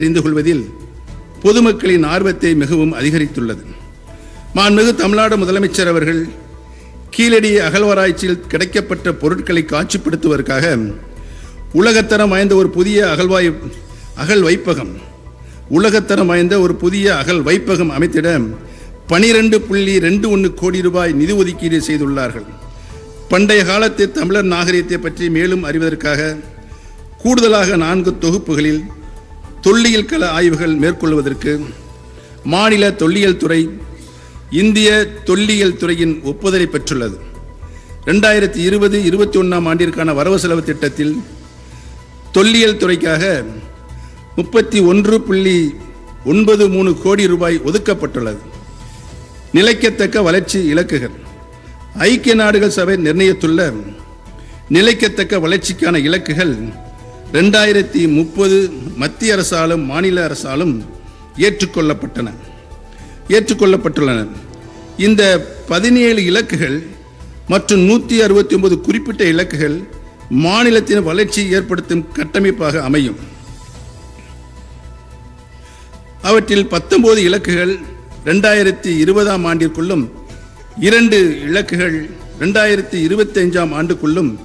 தெரிந்து கொள்வதில் பொதுமக்களின் ஆர்வத்தை மிகவும் அதிகரித்துள்ளது. மாண்புமிகு தமிழ்நாடு முதலமைச்சர் அவர்கள் கீழடி அகழ்வாராய்ச்சியில் கிடைக்கப்பட்ட பொருட்களை காட்சிப்படுத்துவதற்காக உலகத்தரம் வாய்ந்த ஒரு புதிய அகழ்வாய் அகல் வைப்பகம் உலகத்தரம் வாய்ந்த ஒரு புதிய அகல் வைப்பகம் அமைத்திட பனிரெண்டு புள்ளி ரெண்டு ஒன்று கோடி ரூபாய் நிதி ஒதுக்கீடு செய்துள்ளார்கள். பண்டைய காலத்து தமிழர் நாகரிகத்தை பற்றி மேலும் அறிவதற்காக கூடுதலாக நான்கு தொகுப்புகளில் தொல்லியல் கள ஆய்வுகள் மேற்கொள்வதற்கு மாநில தொல்லியல் துறை இந்திய தொல்லியல் துறையின் ஒப்புதலை பெற்றுள்ளது. ரெண்டாயிரத்தி இருபது இருபத்தி ஒன்றாம் ஆண்டிற்கான வரவு செலவு திட்டத்தில் தொல்லியல் துறைக்காக முப்பத்தி ஒன்று புள்ளி ஒன்பது மூணு கோடி ரூபாய் ஒதுக்கப்பட்டுள்ளது. நிலைக்கத்தக்க வளர்ச்சி இலக்குகள். ஐக்கிய நாடுகள் சபை நிர்ணயித்துள்ள நிலைக்கத்தக்க வளர்ச்சிக்கான இலக்குகள் ரெண்டாயிரத்தி முப்பது மத்திய அரசாலும் மாநில அரசாலும் ஏற்றுக்கொள்ளப்பட்டன. ஏற்றுக்கொள்ளப்பட்டுள்ளன. இந்த பதினேழு இலக்குகள் மற்றும் நூற்றி அறுபத்தி ஒன்பது குறிப்பிட்ட இலக்குகள் மாநிலத்தின் வளர்ச்சி ஏற்படுத்தும் கட்டமைப்பாக அமையும். அவற்றில் பத்தொன்பது இலக்குகள் ரெண்டாயிரத்தி இருபதாம் ஆண்டிற்குள்ளும் இரண்டு இலக்குகள் ரெண்டாயிரத்தி இருபத்தி ஐந்தாம் ஆண்டுக்குள்ளும்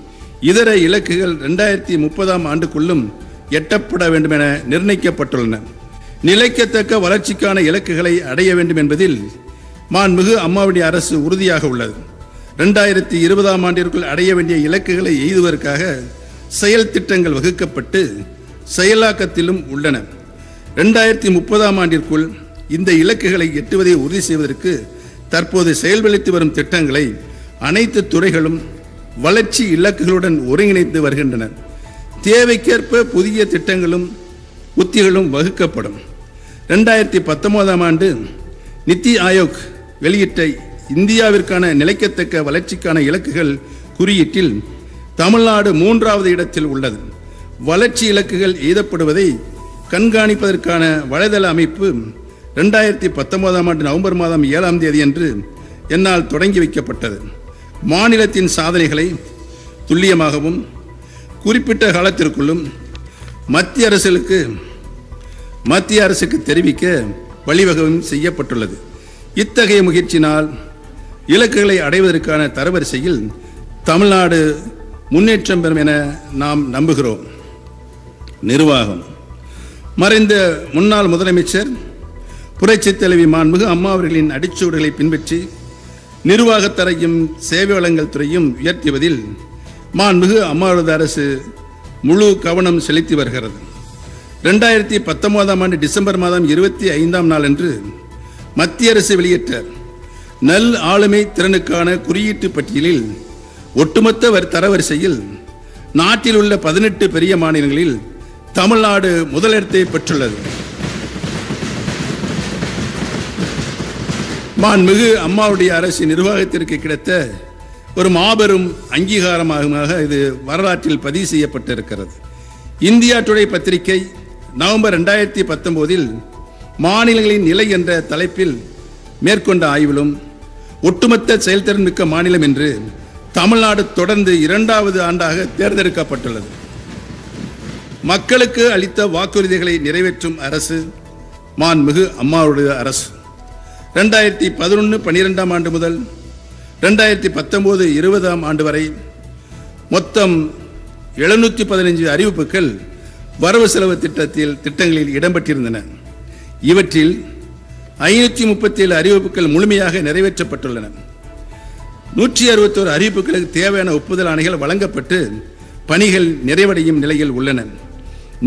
இதர இலக்குகள் ரெண்டாயிரத்தி முப்பதாம் ஆண்டுக்குள்ளும் எட்டப்பட வேண்டும் என நிர்ணயிக்கப்பட்டுள்ளன. நிலைக்கத்தக்க வளர்ச்சிக்கான இலக்குகளை அடைய வேண்டும் என்பதில் மாண்புமிகு அம்மாவுடைய அரசு உறுதியாக உள்ளது. ரெண்டாயிரத்தி இருபதாம் ஆண்டிற்குள் அடைய வேண்டிய இலக்குகளை எய்துவதற்காக செயல் திட்டங்கள் வகுக்கப்பட்டு செயலாக்கத்திலும் உள்ளன. ரெண்டாயிரத்தி முப்பதாம் ஆண்டிற்குள் இந்த இலக்குகளை எட்டுவதை உறுதி செய்வதற்கு தற்போது செயல்படுத்தி வரும் திட்டங்களை அனைத்து துறைகளும் வளர்ச்சி இலக்குகளுடன் ஒருங்கிணைத்து வருகின்றன. தேவைக்கேற்ப புதிய திட்டங்களும் உத்திகளும் வகுக்கப்படும். ரெண்டாயிரத்தி பத்தொன்பதாம் ஆண்டு நித்தி ஆயோக் வெளியிட்ட இந்தியாவிற்கான நிலைக்கத்தக்க வளர்ச்சிக்கான இலக்குகள் குறியீட்டில் தமிழ்நாடு மூன்றாவது இடத்தில் உள்ளது. வளர்ச்சி இலக்குகள் எய்தப்படுவதை கண்காணிப்பதற்கான வலைதள அமைப்பு ரெண்டாயிரத்தி பத்தொன்பதாம் ஆண்டு நவம்பர் மாதம் ஏழாம் தேதி அன்று என்னால் தொடங்கி வைக்கப்பட்டது. மாநிலத்தின் சாதனைகளை துல்லியமாகவும் குறிப்பிட்ட காலத்திற்குள்ளும் மத்திய அரசுகளுக்கு மத்திய அரசுக்கு தெரிவிக்க வழிவகவும் செய்யப்பட்டுள்ளது. இத்தகைய முயற்சியினால் இலக்குகளை அடைவதற்கான தரவரிசையில் தமிழ்நாடு முன்னேற்றம் பெறும் என நாம் நம்புகிறோம். நிர்வாகம். மறைந்த முன்னாள் முதலமைச்சர் புரட்சித் தலைவி மாண்புகு அம்மா அவர்களின் அடிச்சுவடுகளை பின்பற்றி நிர்வாகத்தரையும் சேவை வளங்கள் துறையும் உயர்த்துவதில் மாண்புமிகு அம்மாவரது அரசு முழு கவனம் செலுத்தி வருகிறது. ரெண்டாயிரத்தி பத்தொன்பதாம் ஆண்டு டிசம்பர் மாதம் இருபத்தி ஐந்தாம் நாளன்று மத்திய அரசு வெளியிட்ட நல் ஆளுமை திறனுக்கான குறியீட்டு பட்டியலில் ஒட்டுமொத்த வர்- தரவரிசையில் நாட்டில் உள்ள பதினெட்டு பெரிய மாநிலங்களில் தமிழ்நாடு முதலிடத்தை பெற்றுள்ளது. மாண்புமிகு அம்மாவுடைய அரசின் நிர்வாகத்திற்கு கிடைத்த ஒரு மாபெரும் அங்கீகாரமாக இது வரலாற்றில் பதிவு செய்யப்பட்டிருக்கிறது. இந்தியா டுடே பத்திரிகை நவம்பர் ரெண்டாயிரத்தி பத்தொன்போதில் மாநிலங்களின் நிலை என்ற தலைப்பில் மேற்கொண்ட ஆய்விலும் ஒட்டுமொத்த செயல்திறன் மிக்க மாநிலம் என்று தமிழ்நாடு தொடர்ந்து இரண்டாவது ஆண்டாக தேர்ந்தெடுக்கப்பட்டுள்ளது. மக்களுக்கு அளித்த வாக்குறுதிகளை நிறைவேற்றும் அரசு மான்மிகு அம்மாவுடைய அரசு. ரெண்டாயிரத்தி பதினொன்று பன்னிரெண்டாம் ஆண்டு முதல் ரெண்டாயிரத்தி பத்தொம்போது இருபதாம் ஆண்டு வரை மொத்தம் எழுநூற்றி பதினைஞ்சு அறிவிப்புகள் வரவு செலவு திட்டத்தில் திட்டங்களில் இடம்பெற்றிருந்தன. இவற்றில் ஐநூற்றி முப்பத்தி ஏழு அறிவிப்புகள் முழுமையாக நிறைவேற்றப்பட்டுள்ளன. நூற்றி அறுபத்தோரு அறிவிப்புகளுக்கு தேவையான ஒப்புதல் ஆணைகள் வழங்கப்பட்டு பணிகள் நிறைவடையும் நிலையில் உள்ளன.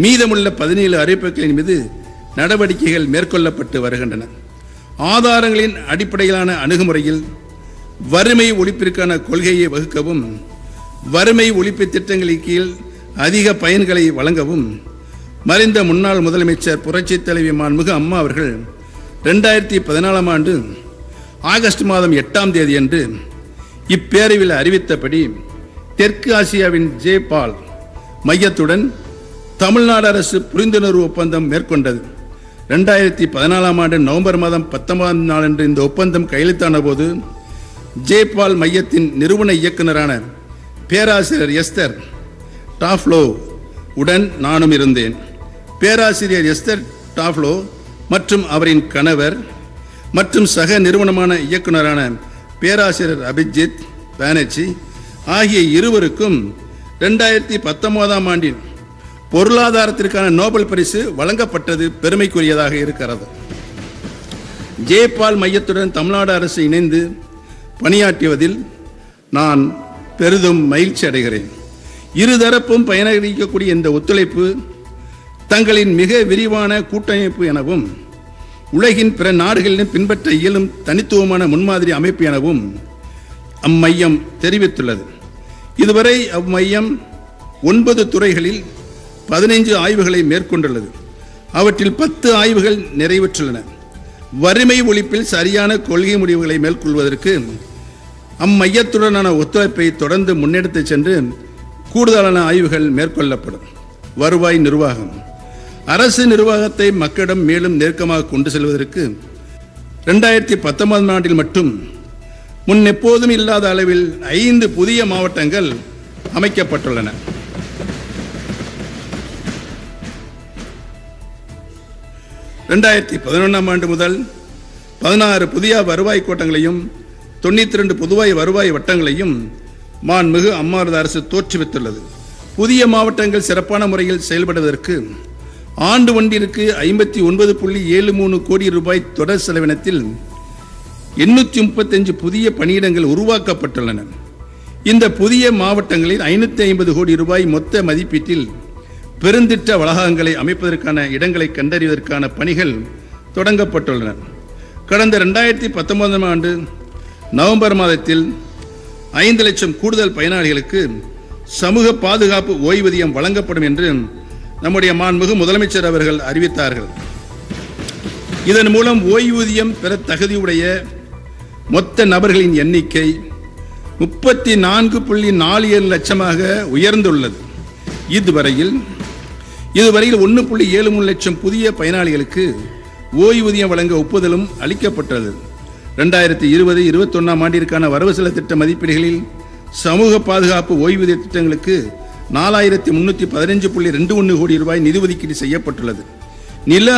மீதமுள்ள பதினேழு அறிவிப்புகளின் மீது நடவடிக்கைகள் மேற்கொள்ளப்பட்டு வருகின்றன. ஆதாரங்களின் அடிப்படையிலான அணுகுமுறையில் வறுமை ஒழிப்பிற்கான கொள்கையை வகுக்கவும் வறுமை ஒழிப்பு திட்டங்களின் கீழ் அதிக பயன்களை வழங்கவும் மறைந்த முன்னாள் முதலமைச்சர் புரட்சித் தலைவி மான்முக அம்மா அவர்கள் ரெண்டாயிரத்தி பதினாலாம் ஆண்டு ஆகஸ்ட் மாதம் எட்டாம் தேதியன்று இப்பேரவையில் அறிவித்தபடி தெற்கு ஆசியாவின் ஜேபால் மையத்துடன் தமிழ்நாடு அரசு புரிந்துணர்வு ஒப்பந்தம் மேற்கொண்டது. ரெண்டாயிரத்தி பதினாலாம் ஆண்டு நவம்பர் மாதம் பத்தொன்பதாம் நாளன்று இந்த ஒப்பந்தம் கையெழுத்தான போது ஜேபால் மையத்தின் நிறுவன இயக்குனரான பேராசிரியர் எஸ்தர் டாஃப்லோ உடன் நானும் இருந்தேன். பேராசிரியர் எஸ்தர் டாஃப்லோ மற்றும் அவரின் கணவர் மற்றும் சக நிறுவனமான இயக்குனரான பேராசிரியர் அபிஜித் பானர்ஜி ஆகிய இருவருக்கும் ரெண்டாயிரத்தி பத்தொன்பதாம் ஆண்டின் பொருளாதாரத்திற்கான நோபல் பரிசு வழங்கப்பட்டது பெருமைக்குரியதாக இருக்கிறது. ஜேபால் மையத்துடன் தமிழ்நாடு அரசு இணைந்து பணியாற்றுவதில் நான் பெரிதும் மகிழ்ச்சி அடைகிறேன். இருதரப்பும் பயனளிக்கக்கூடிய இந்த ஒத்துழைப்பு தங்களின் மிக விரிவான கூட்டமைப்பு எனவும் உலகின் பிற நாடுகளிலும் பின்பற்ற இயலும் தனித்துவமான முன்மாதிரி அமைப்பு எனவும் அம்மையம் தெரிவித்துள்ளது. இதுவரை அம்மையம் ஒன்பது துறைகளில் பதினைஞ்சு ஆய்வுகளை மேற்கொண்டுள்ளது. அவற்றில் பத்து ஆய்வுகள் நிறைவேற்றுள்ளன. வறுமை ஒழிப்பில் சரியான கொள்கை முடிவுகளை மேற்கொள்வதற்கு அம்மையத்துடனான ஒத்துழைப்பை தொடர்ந்து முன்னெடுத்து சென்று கூடுதலான ஆய்வுகள் மேற்கொள்ளப்படும். வருவாய் நிர்வாகம். அரசு நிர்வாகத்தை மக்களிடம் மேலும் நெருக்கமாக கொண்டு செல்வதற்கு ரெண்டாயிரத்தி பத்தொன்பதாம் ஆண்டில் மட்டும் முன் எப்போதும் இல்லாத அளவில் ஐந்து புதிய மாவட்டங்கள் அமைக்கப்பட்டுள்ளன. ரெண்டாயிரத்தி பதினொன்றாம் ஆண்டு முதல் பதினாறு புதிய வருவாய் கோட்டங்களையும் தொண்ணூற்றி ரெண்டு புதுவாய் வருவாய் வட்டங்களையும் மாண்புமிகு அம்மாவரது அரசு தோற்றுவித்துள்ளது. புதிய மாவட்டங்கள் சிறப்பான முறையில் செயல்படுவதற்கு ஆண்டு ஒன்றிற்கு ஐம்பத்தி ஒன்பது புள்ளி ஏழு மூணு கோடி ரூபாய் தொடர் செலவினத்தில் எண்ணூற்றி முப்பத்தஞ்சு புதிய பணியிடங்கள் உருவாக்கப்பட்டுள்ளன. இந்த புதிய மாவட்டங்களில் ஐநூற்றி ஐம்பது கோடி ரூபாய் மொத்த மதிப்பீட்டில் பெருந்திட்ட வளாகங்களை அமைப்பதற்கான இடங்களை கண்டறிவதற்கான பணிகள் தொடங்கப்பட்டுள்ளன. கடந்த ரெண்டாயிரத்தி பத்தொன்பதாம் ஆண்டு நவம்பர் மாதத்தில் ஐந்து லட்சம் கூடுதல் பயனாளிகளுக்கு சமூக பாதுகாப்பு ஓய்வூதியம் வழங்கப்படும் என்று நம்முடைய மாண்புமிகு முதலமைச்சர் அவர்கள் அறிவித்தார்கள். இதன் மூலம் ஓய்வூதியம் பெற தகுதியுடைய மொத்த நபர்களின் எண்ணிக்கை முப்பத்தி நான்கு புள்ளி நாலு ஏழு லட்சமாக உயர்ந்துள்ளது. இதுவரையில் இதுவரையில் ஒன்று புள்ளி ஏழு மூணு லட்சம் புதிய பயனாளிகளுக்கு ஓய்வூதியம் வழங்க ஒப்புதலும் அளிக்கப்பட்டது. ரெண்டாயிரத்தி இருபது இருபத்தொன்னாம் ஆண்டிற்கான வரவு செலவு திட்ட மதிப்பீடுகளில் சமூக பாதுகாப்பு ஓய்வூதிய திட்டங்களுக்கு நாலாயிரத்தி முன்னூற்றி பதினஞ்சு புள்ளி ரெண்டு ஒன்று கோடி ரூபாய் நிதி ஒதுக்கீடு செய்யப்பட்டுள்ளது. நில